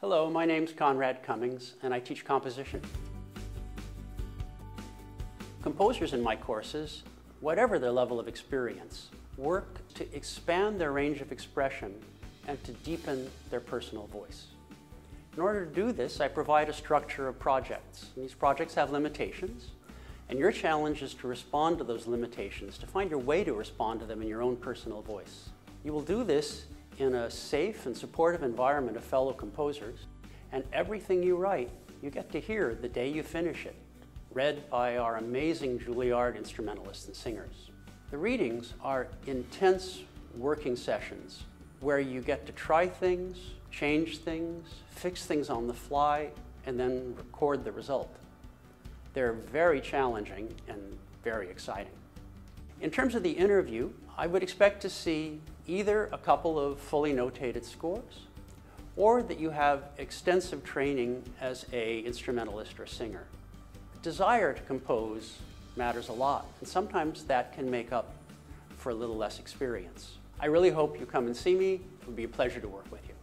Hello, my name's Conrad Cummings and I teach composition. Composers in my courses, whatever their level of experience, work to expand their range of expression and to deepen their personal voice. In order to do this, I provide a structure of projects. And these projects have limitations, and your challenge is to respond to those limitations, to find your way to respond to them in your own personal voice. You will do this in a safe and supportive environment of fellow composers, and everything you write, you get to hear the day you finish it, read by our amazing Juilliard instrumentalists and singers. The readings are intense working sessions where you get to try things, change things, fix things on the fly, and then record the result. They're very challenging and very exciting. In terms of the interview, I would expect to see either a couple of fully notated scores or that you have extensive training as a instrumentalist or singer. Desire to compose matters a lot, and sometimes that can make up for a little less experience. I really hope you come and see me. It would be a pleasure to work with you.